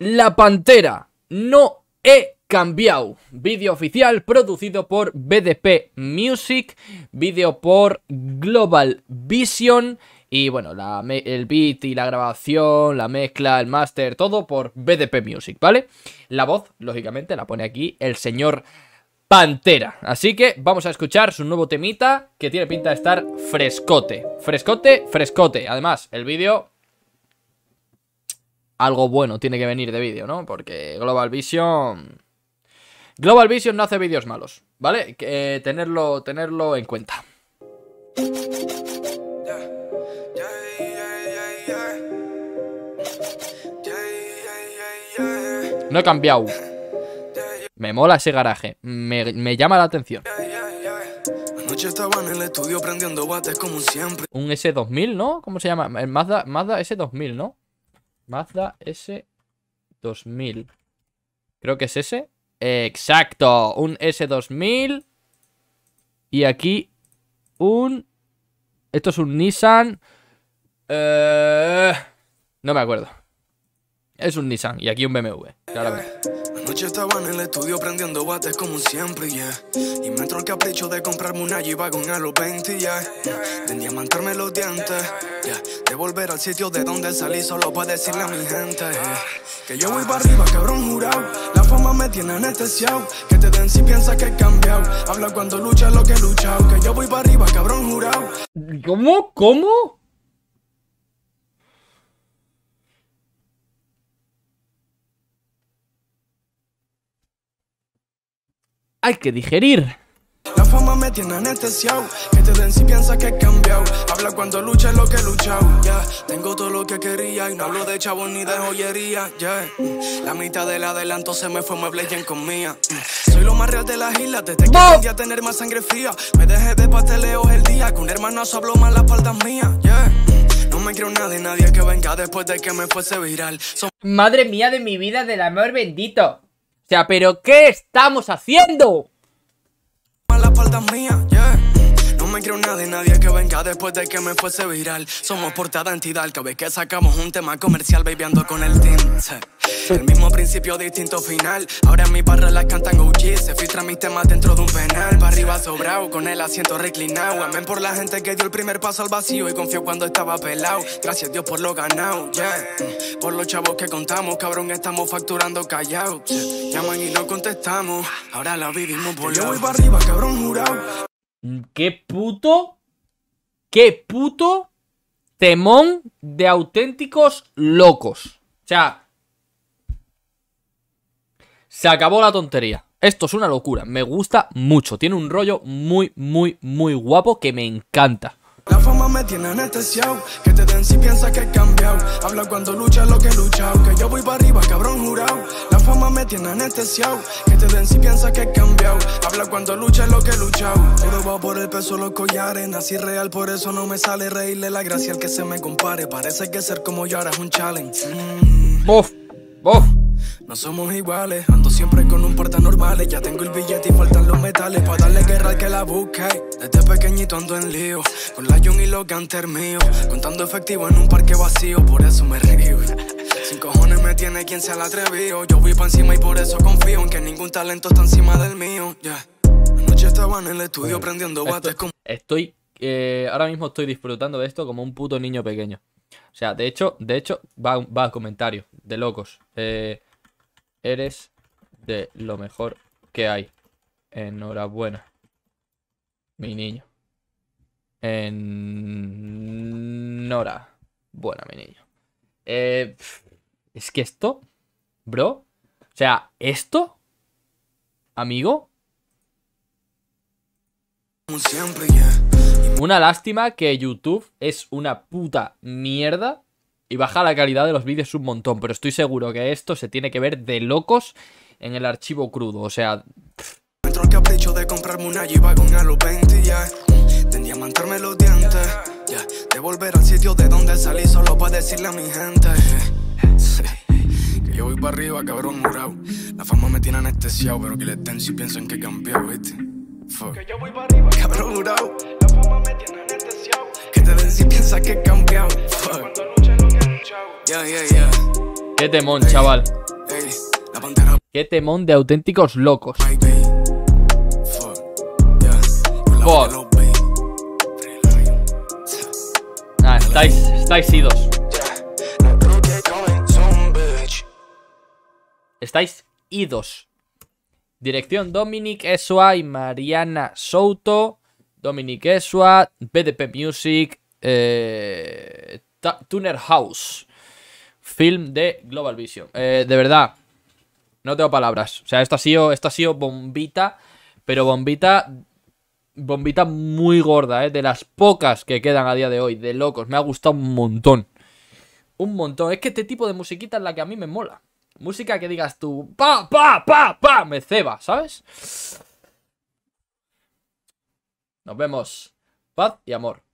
La Pantera. No he cambiado. Vídeo oficial producido por BDP Music. Vídeo por Global Vision. Y bueno, el beat y la grabación, la mezcla, el máster, todo por BDP Music, ¿vale? La voz, lógicamente, la pone aquí el señor Pantera. Así que vamos a escuchar su nuevo temita que tiene pinta de estar frescote. Frescote, frescote. Además, el vídeo... Algo bueno tiene que venir de vídeo, ¿no? Porque Global Vision... Global Vision no hace vídeos malos, ¿vale? Que, tenerlo, tenerlo en cuenta. No he cambiado. Me mola ese garaje. Me, llama la atención. Un S2000, ¿no? ¿Cómo se llama? El Mazda, Mazda S2000, ¿no? Mazda S2000. Creo que es ese. Exacto. Un S2000. Y aquí un... Esto es un Nissan. Eh, no me acuerdo. Es un Nissan y aquí un BMW, claramente. Anoche estaba en el estudio prendiendo bates como siempre, yeah. Y me entró el capricho de comprarme una G-Wagon a los 20, yeah. De diamantarme los dientes, yeah. De volver al sitio de donde salí solo para decirle a mi gente, Que yo voy para arriba, cabrón jurado. La fama me tiene anestesiado. Que te den si piensas que he cambiado. Habla cuando lucha lo que he luchado. Que yo voy para arriba, cabrón jurado. ¿Cómo? ¿Cómo? Hay que digerir. La fama me tiene anestesiado, que te den si piensas que he cambiado. Habla cuando lucha lo que he luchado, ya. Tengo todo lo que quería y no hablo de chavo ni de joyería, ya. La mitad del adelanto se me fue mueble y en comía. Soy lo más real de las islas, desde que aprendí a tener más sangre fría. Me dejé de pasteleos el día, con hermanos habló mal las faltas mías, ya. No me creo nada de nadie que venga después de que me fuese viral. Madre mía de mi vida, del amor bendito sea, ¿pero qué estamos haciendo? Me creo nada de nadie que venga después de que me fuese viral. Somos portada entidad, que vez que sacamos un tema comercial, babyando con el team. El mismo principio, distinto final. Ahora en mi barra las cantan OG. Se filtran mis temas dentro de un penal. Para arriba sobrado, con el asiento reclinado. Amén por la gente que dio el primer paso al vacío y confió cuando estaba pelado. Gracias Dios por lo ganado, yeah. Por los chavos que contamos, cabrón, estamos facturando callados. Llaman y no contestamos. Ahora la vivimos por Yo voy para arriba, cabrón, jurado. Qué puto. Qué puto temón de auténticos locos. O sea, se acabó la tontería. Esto es una locura, me gusta mucho. Tiene un rollo muy, muy, muy guapo que me encanta. La fama me tiene anestesiado, que te den si piensas que he cambiado. Habla cuando lucha lo que he luchado, que yo voy para arriba, cabrón jurado. La fama me tiene anestesiado, que te den si piensas que he cambiado. Cuando lucha lo que he luchado. Todo va por el peso, los collares, nací real, por eso no me sale reírle la gracia al que se me compare. Parece que ser como yo ahora es un challenge. Mm. Bof, bof. No somos iguales, ando siempre con un porta normales. Ya tengo el billete y faltan los metales para darle guerra al que la busque. Desde pequeñito ando en lío, con la Jung y los ganter mío. Contando efectivo en un parque vacío, por eso me río. Sin cojones me tiene quien se la atrevido. Yo voy pa' encima y por eso confío en que ningún talento está encima del mío. Ya. Anoche estaba en el estudio prendiendo bates con. Estoy. Eh, ahora mismo estoy disfrutando de esto como un puto niño pequeño. O sea, de hecho, de hecho, va, va a comentario de locos. Eh. Eres de lo mejor que hay. Enhorabuena. Mi niño. Enhorabuena, mi niño. Eh, es que esto, bro. O sea, esto, amigo. Una lástima que YouTube es una puta mierda y baja la calidad de los vídeos un montón, pero estoy seguro que esto se tiene que ver de locos en el archivo crudo, o sea... Entró el capricho de comprarme una con a los 20, ya. De diamantarme los dientes, ya. De volver al sitio de donde salí solo para decirle a mi gente. Que yo voy para arriba, cabrón murado. La fama me tiene anestesiado, pero que le den si piensan que cambié, ¿viste? Fuck. Que yo voy para arriba, cabrón murado. La fama me tiene anestesiado. Que te den si piensas que he cambiado. Fuck. Qué temón, chaval. Qué temón de auténticos locos. Might be. Fuck. Yeah. Con la Fuck. de los beats. Free Lion. Ah, estáis, estáis idos. Estáis idos. Dirección Dominic Esua y Mariana Souto. Dominic Esua, BDP Music, eh, Tuner House. Film de Global Vision. Eh, de verdad, no tengo palabras. O sea, esto ha sido, esto ha sido bombita, pero bombita, bombita muy gorda, ¿eh? De las pocas que quedan a día de hoy, de locos. Me ha gustado un montón. Un montón. Es que este tipo de musiquita es la que a mí me mola. Música que digas tú, pa, pa, pa, pa, me ceba, ¿sabes? Nos vemos. Paz y amor.